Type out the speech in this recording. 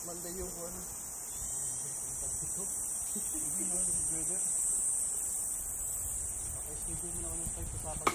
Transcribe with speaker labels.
Speaker 1: Monday yung kuha na. Hindi no, yung. Okay, schedule mo na ako ng 5 sa Sabado.